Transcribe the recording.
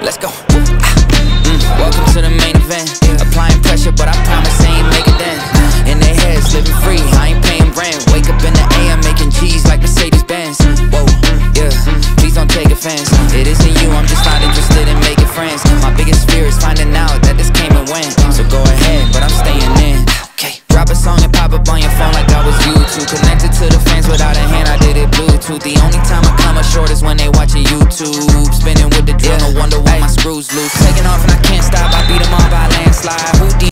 Let's go. Mm, welcome to the main event. Applying pressure, but I promise I ain't make a dent. In their heads, living free, I ain't paying rent. Wake up in the AM, making G's like Mercedes Benz. Whoa, yeah, please don't take offense. It isn't you, I'm just not interested in making friends. My biggest fear is finding out that this came and went. So go ahead, but I'm staying in. Okay, drop a song and pop up on your phone like I was YouTube. Connected to the fans without a hand, I did it Bluetooth. The only time I come up short is when they watching YouTube. Spinning with the drill, no wonder Taking off and I can't stop